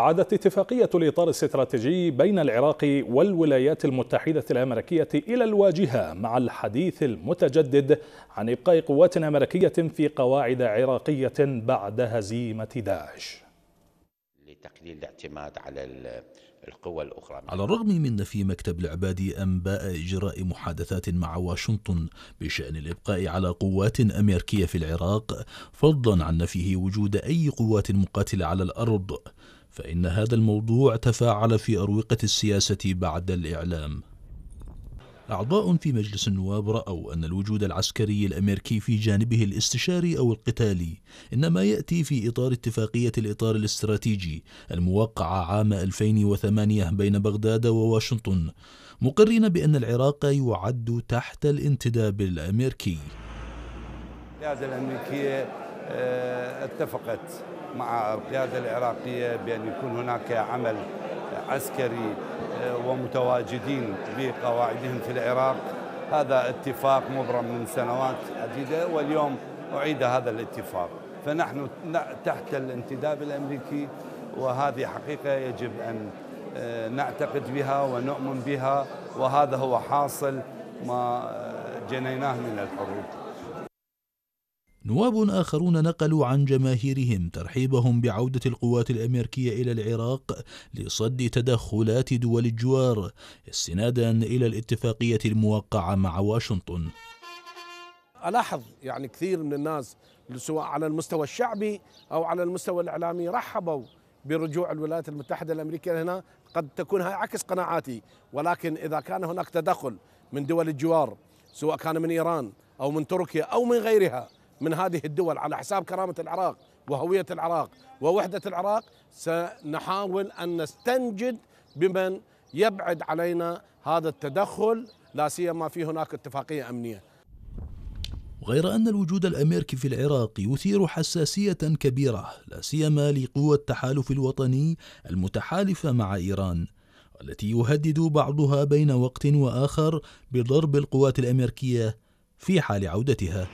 عادت اتفاقية الإطار الاستراتيجي بين العراق والولايات المتحدة الأمريكية إلى الواجهة مع الحديث المتجدد عن إبقاء قوات أمريكية في قواعد عراقية بعد هزيمة داعش. لتقليل الاعتماد على القوى الأخرى. على الرغم من نفي مكتب العبادي أنباء إجراء محادثات مع واشنطن بشأن الإبقاء على قوات أمريكية في العراق فضلا عن نفيه وجود أي قوات مقاتلة على الأرض. فإن هذا الموضوع تفاعل في أروقة السياسة بعد الإعلام. أعضاء في مجلس النواب رأوا أن الوجود العسكري الأمريكي في جانبه الاستشاري أو القتالي إنما يأتي في إطار اتفاقية الإطار الاستراتيجي الموقعة عام 2008 بين بغداد وواشنطن مقرين بأن العراق يعد تحت الانتداب الأمريكي. الأمريكية اتفقت مع القيادة العراقية بأن يكون هناك عمل عسكري آه، ومتواجدين بقواعدهم في العراق. هذا اتفاق مبرم من سنوات عديدة واليوم أعيد هذا الاتفاق. فنحن تحت الانتداب الأمريكي وهذه حقيقة يجب أن آه، نعتقد بها ونؤمن بها وهذا هو حاصل ما جنيناه من الحروب. نواب آخرون نقلوا عن جماهيرهم ترحيبهم بعودة القوات الأمريكية إلى العراق لصد تدخلات دول الجوار استنادا إلى الاتفاقية الموقعة مع واشنطن. ألاحظ يعني كثير من الناس سواء على المستوى الشعبي أو على المستوى الإعلامي رحبوا برجوع الولايات المتحدة الأمريكية هنا قد تكون هاي عكس قناعاتي ولكن إذا كان هناك تدخل من دول الجوار سواء كان من إيران أو من تركيا أو من غيرها من هذه الدول على حساب كرامة العراق وهوية العراق ووحدة العراق سنحاول أن نستنجد بمن يبعد علينا هذا التدخل لا سيما في هناك اتفاقية أمنية. غير أن الوجود الأمريكي في العراق يثير حساسية كبيرة لا سيما لقوى التحالف الوطني المتحالفة مع إيران والتي يهدد بعضها بين وقت وآخر بضرب القوات الأمريكية في حال عودتها.